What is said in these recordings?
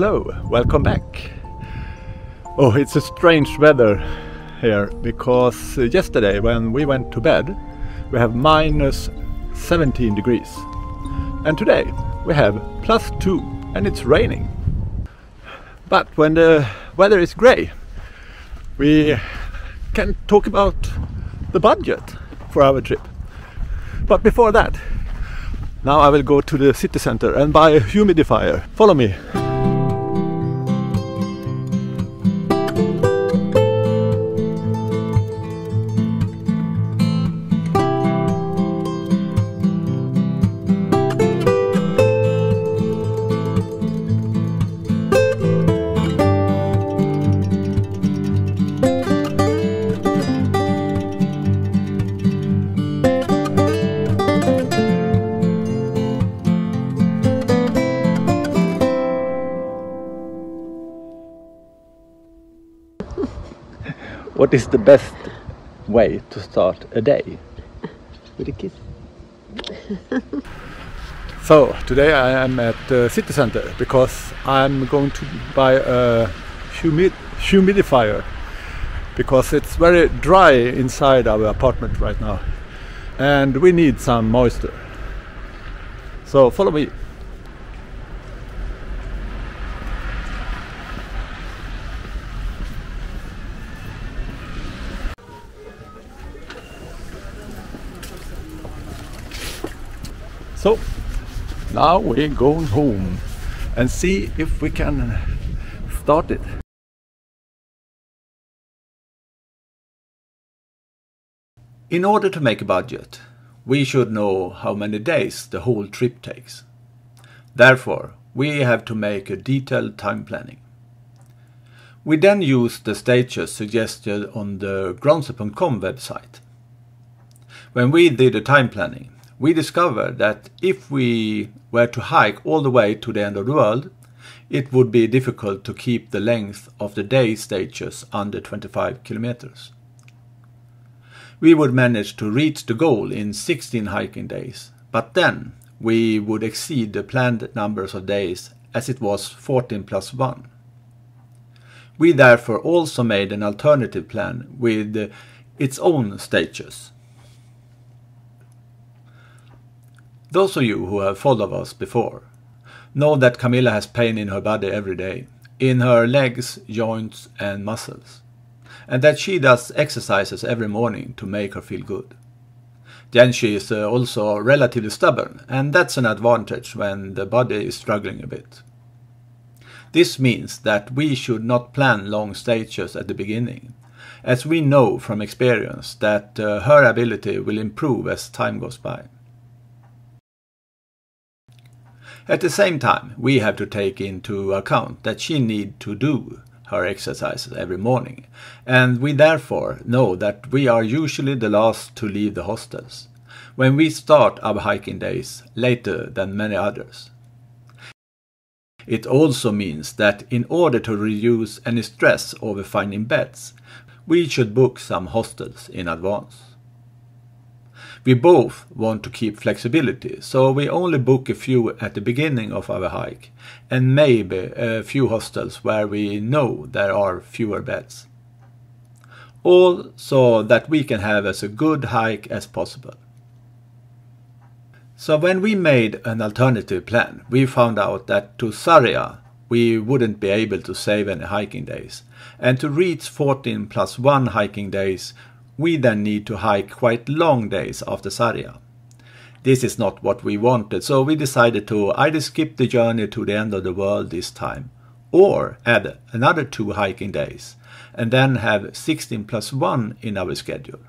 Hello. Welcome back. Oh, it's a strange weather here because yesterday when we went to bed we have minus 17 degrees. And today we have plus 2 and it's raining. But when the weather is grey we can talk about the budget for our trip. But before that, now I will go to the city center and buy a humidifier. Follow me. What is the best way to start a day? With a kiss. so today I am at the city center because I'm going to buy a humid humidifier because it's very dry inside our apartment right now and we need some moisture. So follow me. Now we're going home and see if we can start it. In order to make a budget, we should know how many days the whole trip takes. Therefore, we have to make a detailed time planning. We then use the stages suggested on the Gronze.com website. When we did the time planning, we discovered that if we were to hike all the way to the end of the world, it would be difficult to keep the length of the day stages under 25 kilometers. We would manage to reach the goal in 16 hiking days, but then we would exceed the planned numbers of days as it was 14 plus 1. We therefore also made an alternative plan with its own stages. Those of you who have followed us before know that Camilla has pain in her body every day, in her legs, joints and muscles, and that she does exercises every morning to make her feel good. Then she is uh, also relatively stubborn, and that's an advantage when the body is struggling a bit. This means that we should not plan long stages at the beginning, as we know from experience that uh, her ability will improve as time goes by. At the same time, we have to take into account that she need to do her exercises every morning, and we therefore know that we are usually the last to leave the hostels, when we start our hiking days later than many others. It also means that in order to reduce any stress over finding beds, we should book some hostels in advance. We both want to keep flexibility, so we only book a few at the beginning of our hike, and maybe a few hostels where we know there are fewer beds. All so that we can have as a good hike as possible. So when we made an alternative plan, we found out that to Sarria we wouldn't be able to save any hiking days, and to reach 14 plus 1 hiking days we then need to hike quite long days after Sarria. This is not what we wanted, so we decided to either skip the journey to the end of the world this time, or add another two hiking days, and then have 16 plus 1 in our schedule.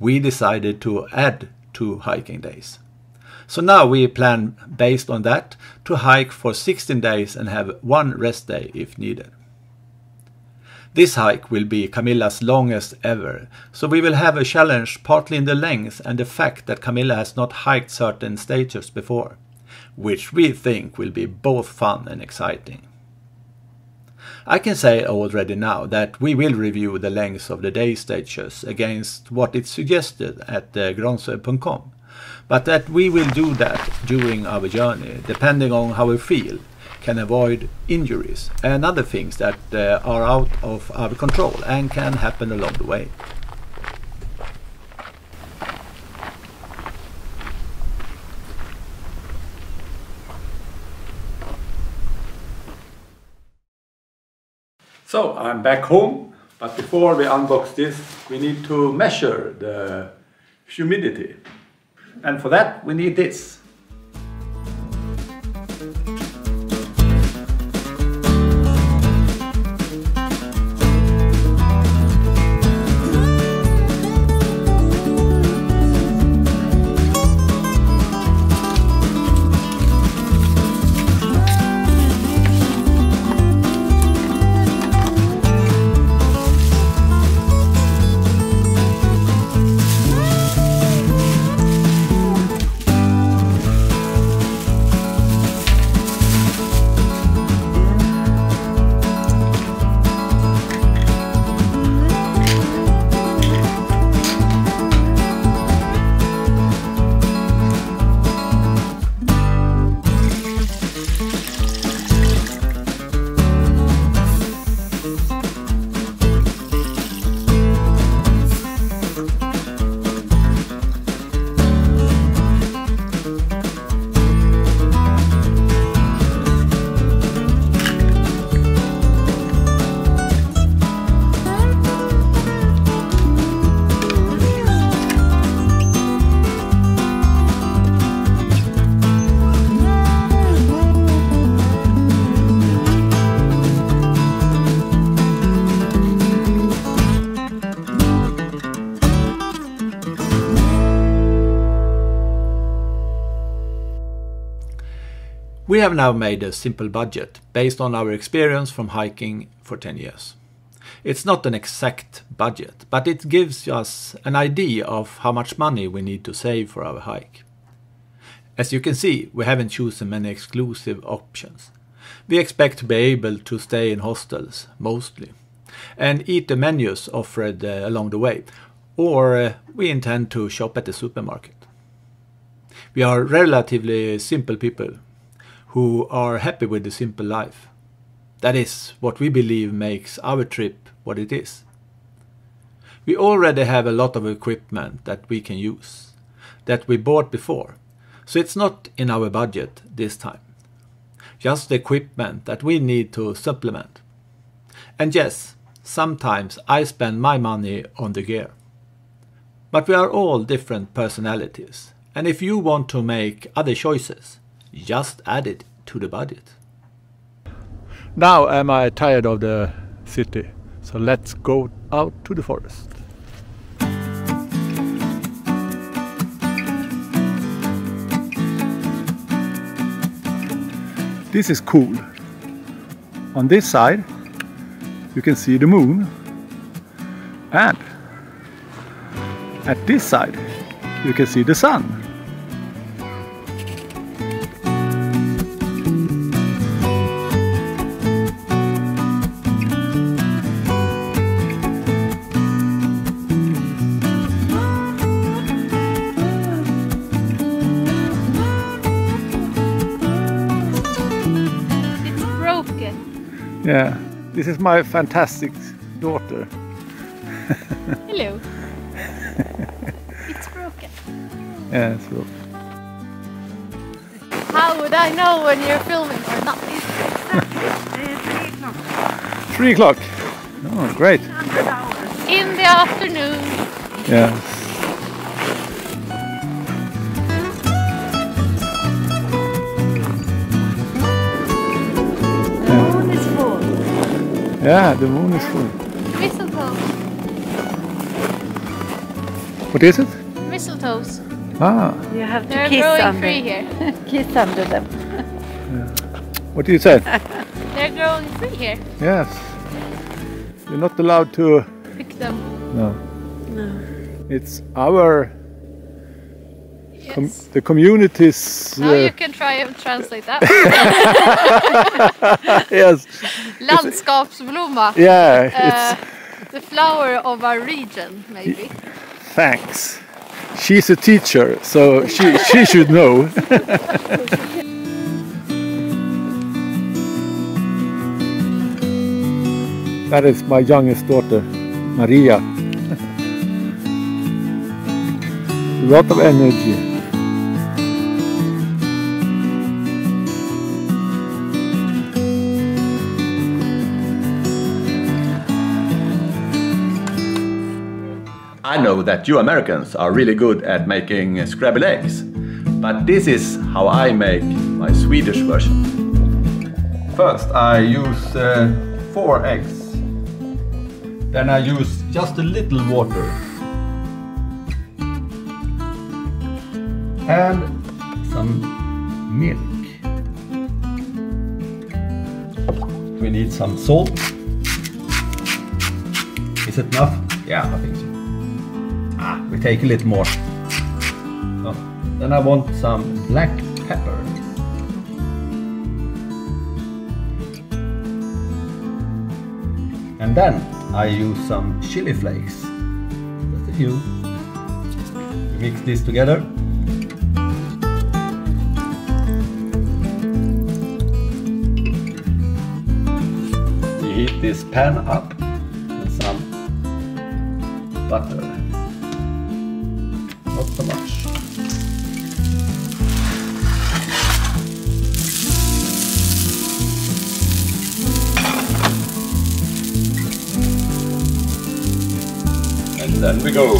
We decided to add two hiking days. So now we plan based on that to hike for 16 days and have one rest day if needed. This hike will be Camilla's longest ever, so we will have a challenge partly in the length and the fact that Camilla has not hiked certain stages before, which we think will be both fun and exciting. I can say already now that we will review the length of the day stages against what is suggested at uh, the Gronze.com, but that we will do that during our journey, depending on how we feel, can avoid injuries and other things that uh, are out of our control and can happen along the way. So I'm back home, but before we unbox this, we need to measure the humidity. And for that, we need this. We have now made a simple budget based on our experience from hiking for 10 years. It's not an exact budget, but it gives us an idea of how much money we need to save for our hike. As you can see, we haven't chosen many exclusive options. We expect to be able to stay in hostels, mostly, and eat the menus offered uh, along the way, or uh, we intend to shop at the supermarket. We are relatively simple people who are happy with the simple life. That is what we believe makes our trip what it is. We already have a lot of equipment that we can use, that we bought before, so it's not in our budget this time. Just the equipment that we need to supplement. And yes, sometimes I spend my money on the gear. But we are all different personalities, and if you want to make other choices, just add it to the budget. Now am I tired of the city, so let's go out to the forest. This is cool. On this side you can see the moon and at this side you can see the sun. This is my fantastic daughter. Hello. it's broken. Yeah, it's broken. How would I know when you're filming or not? it's Three o'clock. Oh, great. In the afternoon. Yeah. Yeah, the moon is full. Mistletoe. What is it? Mistletoes. Ah. You have to They're kiss growing under. free here. kiss under them. What do you say? They're growing free here. yes. You're not allowed to. Pick them. No. No. It's our com the communities. Now uh, you can try and translate that. yes. Landskapsblomma. Yeah. Uh, the flower of our region, maybe. Thanks. She's a teacher, so she, she should know. that is my youngest daughter, Maria. a lot of energy. Know that you Americans are really good at making scrambled eggs, but this is how I make my Swedish version. First I use uh, four eggs. Then I use just a little water. And some milk. We need some salt. Is it enough? Yeah, I think so. We take a little more. So, then I want some black pepper. And then I use some chili flakes. Just a few. Mix this together. Heat this pan up then we go.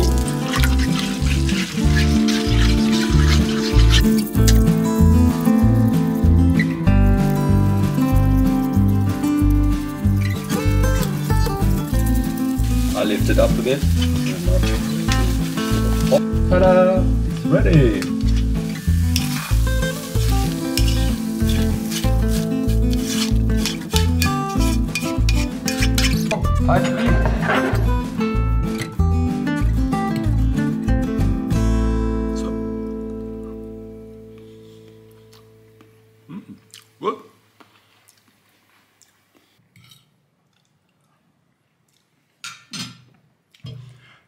I lift it up a bit. Ta-da! It's ready! Five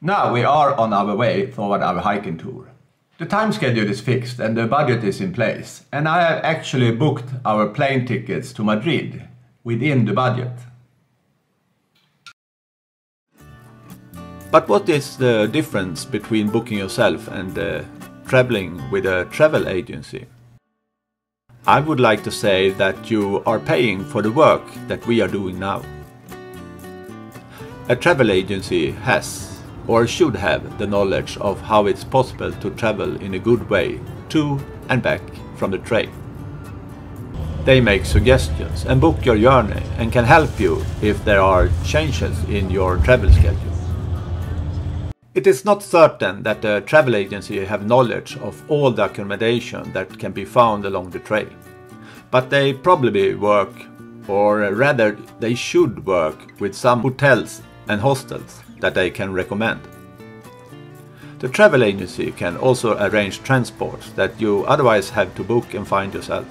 Now we are on our way toward our hiking tour. The time schedule is fixed and the budget is in place, and I have actually booked our plane tickets to Madrid within the budget. But what is the difference between booking yourself and uh, traveling with a travel agency? I would like to say that you are paying for the work that we are doing now. A travel agency has or should have the knowledge of how it's possible to travel in a good way to and back from the train. They make suggestions and book your journey and can help you if there are changes in your travel schedule. It is not certain that the travel agency have knowledge of all the accommodation that can be found along the trail, but they probably work, or rather they should work with some hotels and hostels that they can recommend. The travel agency can also arrange transport that you otherwise have to book and find yourself.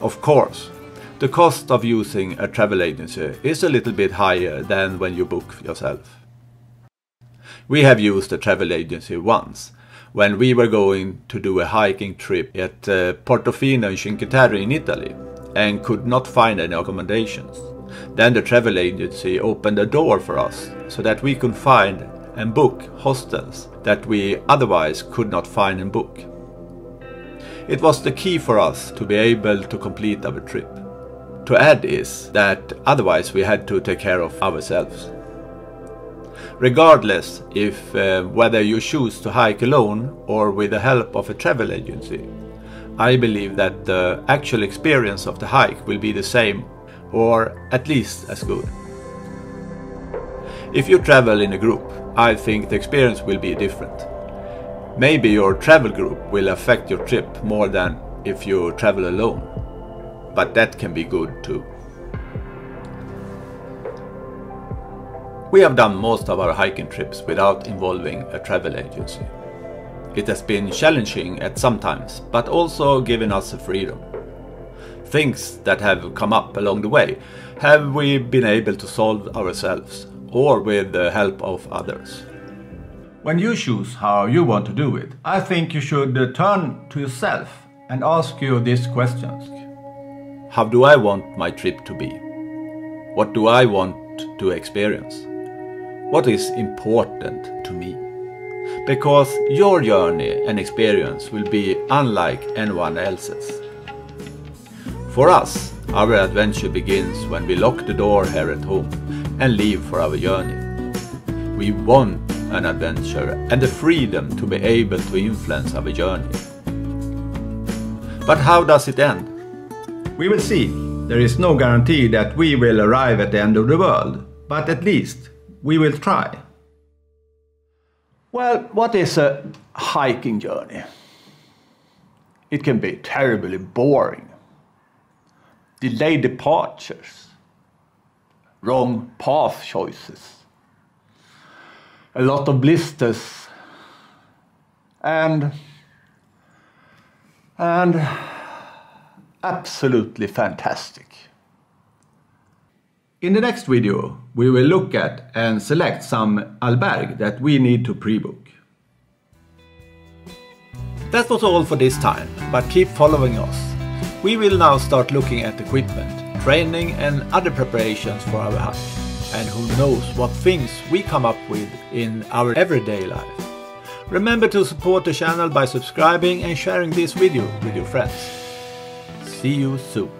Of course, the cost of using a travel agency is a little bit higher than when you book yourself. We have used a travel agency once when we were going to do a hiking trip at uh, Portofino in Cinque Terre in Italy and could not find any accommodations. Then the travel agency opened a door for us so that we could find and book hostels that we otherwise could not find and book. It was the key for us to be able to complete our trip. To add is that otherwise we had to take care of ourselves. Regardless if uh, whether you choose to hike alone or with the help of a travel agency, I believe that the actual experience of the hike will be the same or at least as good. If you travel in a group, I think the experience will be different. Maybe your travel group will affect your trip more than if you travel alone, but that can be good too. We have done most of our hiking trips without involving a travel agency. It has been challenging at some times, but also given us freedom. Things that have come up along the way have we been able to solve ourselves or with the help of others. When you choose how you want to do it, I think you should turn to yourself and ask you these questions. How do I want my trip to be? What do I want to experience? What is important to me? Because your journey and experience will be unlike anyone else's. For us, our adventure begins when we lock the door here at home and leave for our journey. We want an adventure and the freedom to be able to influence our journey. But how does it end? We will see. There is no guarantee that we will arrive at the end of the world, but at least we will try. Well, what is a hiking journey? It can be terribly boring. Delayed departures, wrong path choices, a lot of blisters, and and absolutely fantastic. In the next video, we will look at and select some alberg that we need to pre-book. That was all for this time, but keep following us. We will now start looking at equipment, training and other preparations for our hike. And who knows what things we come up with in our everyday life. Remember to support the channel by subscribing and sharing this video with your friends. See you soon.